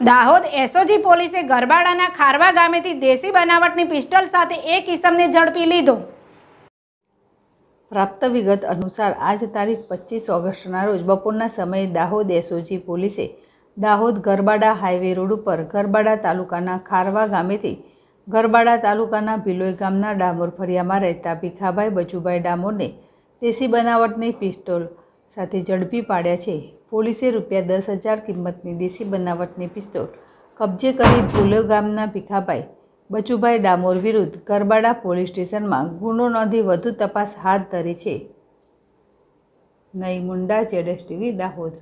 Dahod SOG પોલીસે ગરબાડાના ખારવા ગામેથી દેશી બનાવટની પિસ્ટલ સાથે એક ઇસમને ઝડપી લીધો પ્રાપ્ત વિગત અનુસાર આજ તારીખ પચીસ ઓગસ્ટના રોજ બપોરના સમયે દાહોદ એસઓજી પોલીસે દાહોદ ગરબાડા હાઈવે રોડ ઉપર ગરબાડા તાલુકાના ખારવા ગામેથી ગરબાડા તાલુકાના ભિલોઈ ગામના ડામોર ફળિયામાં રહેતા ભીખાભાઈ બચુભાઈ ડામોરને દેશી બનાવટની પિસ્તોલ સાથે ઝડપી પાડ્યા છે. પોલીસે રૂપિયા દસ હજાર કિંમતની દેશી બનાવટની પિસ્તોલ, કબજે કરી ભૂલો ગામના ભીખાભાઈ, બચુભાઈ ડામોર વિરુદ્ધ ગરબાડા પોલીસ સ્ટેશનમાં ગુનો નોંધી વધુ તપાસ હાથ ધરી છે. નઈ મુંડા જેડેશ ટીવી, દાહોદ.